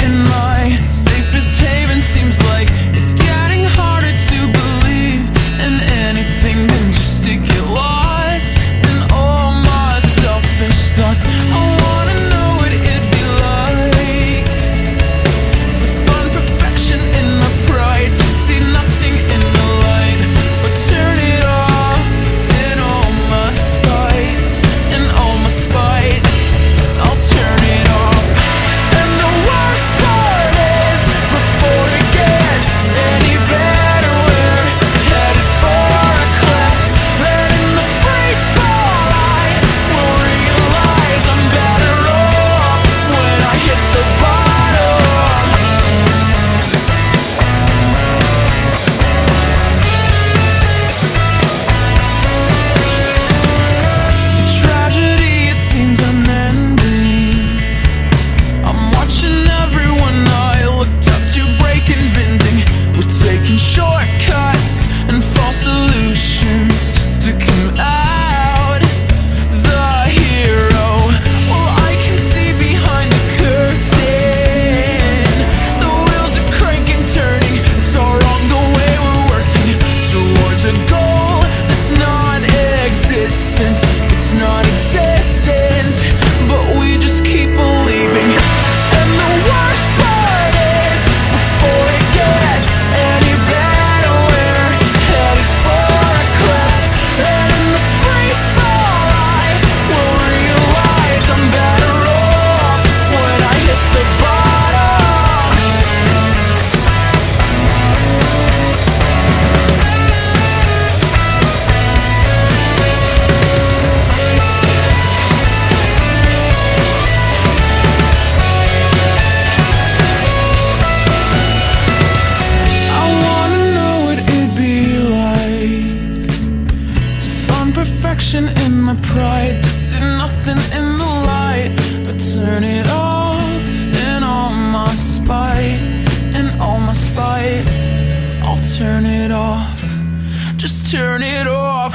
in my and pride To see nothing in the light But turn it off in all my spite In all my spite. I'll turn it off. Just turn it off